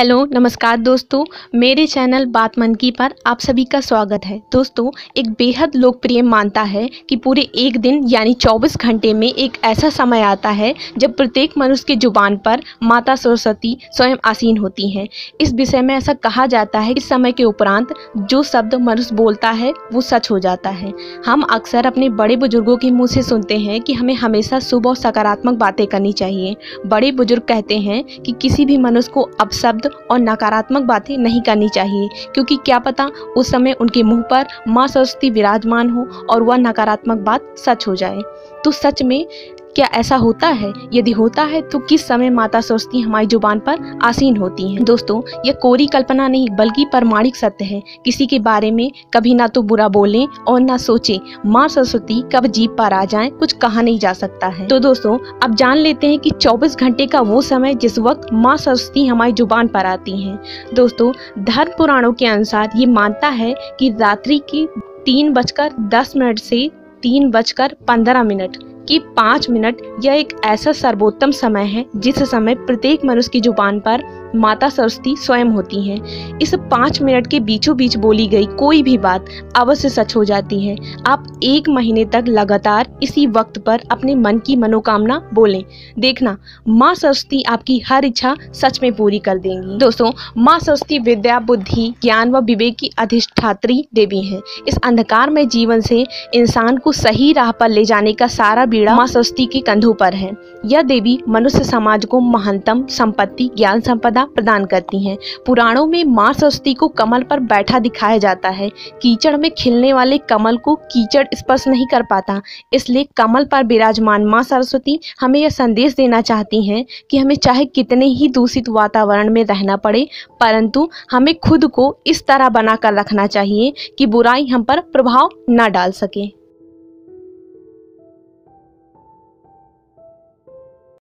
Hello, नमस्कार दोस्तों। मेरे चैनल बात मन की पर आप सभी का स्वागत है। दोस्तों, एक बेहद लोकप्रिय मानता है कि पूरे एक दिन यानी 24 घंटे में एक ऐसा समय आता है जब प्रत्येक मनुष्य की ज़ुबान पर माता सरस्वती स्वयं आसीन होती हैं। इस विषय में ऐसा कहा जाता है कि समय के उपरांत जो शब्द मनुष्य बोलता है, वो सच हो जाता है। हम अक्सर अपने बड़े बुज़ुर्गों के मुँह से सुनते हैं कि हमें हमेशा शुभ और सकारात्मक बातें करनी चाहिए। बड़े बुज़ुर्ग कहते हैं कि किसी भी मनुष्य को शब्द और नकारात्मक बातें नहीं करनी चाहिए, क्योंकि क्या पता उस समय उनके मुँह पर माँ सरस्वती विराजमान हो और वह नकारात्मक बात सच हो जाए। तो सच में क्या ऐसा होता है? यदि होता है तो किस समय माता सरस्वती हमारी ज़ुबान पर आसीन होती हैं? दोस्तों, यह कोरी कल्पना नहीं, बल्कि प्रमाणिक सत्य है। किसी के बारे में कभी ना तो बुरा बोलें और ना सोचें, माँ सरस्वती कब जीप पर आ जाए, कुछ कहा नहीं जा सकता है। तो दोस्तों, अब जान लेते हैं कि 24 घंटे का वो समय जिस वक्त माँ सरस्वती हमारी ज़ुबान पर आती हैं। दोस्तों, धर्म पुराणों के अनुसार ये मानता है कि रात्रि की तीन बजकर दस मिनट से तीन बजकर पंद्रह मिनट कि पाँच मिनट यह एक ऐसा सर्वोत्तम समय है जिस समय प्रत्येक मनुष्य की ज़ुबान पर माता सरस्वती स्वयं होती हैं। इस पाँच मिनट के बीचों बीच बोली गई कोई भी बात अवश्य सच हो जाती है। आप एक महीने तक लगातार इसी वक्त पर अपने मन की मनोकामना बोलें। देखना, माँ सरस्वती आपकी हर इच्छा सच में पूरी कर देंगी। दोस्तों, माँ सरस्वती विद्या, बुद्धि, ज्ञान व विवेक की अधिष्ठात्री देवी है। इस अंधकार में जीवन से इंसान को सही राह पर ले जाने का सारा बीड़ा माँ सरस्वती के कंधों पर है। यह देवी मनुष्य समाज को महानतम संपत्ति, ज्ञान संपदा प्रदान करती हैं। पुराणों में माँ सरस्वती को कमल पर बैठा दिखाया जाता है। कीचड़ में खिलने वाले कमल को कीचड़ स्पर्श नहीं कर पाता, इसलिए कमल पर विराजमान माँ सरस्वती हमें यह संदेश देना चाहती हैं कि हमें चाहे कितने ही दूषित वातावरण में रहना पड़े, परंतु हमें खुद को इस तरह बनाकर रखना चाहिए कि बुराई हम पर प्रभाव न डाल सके।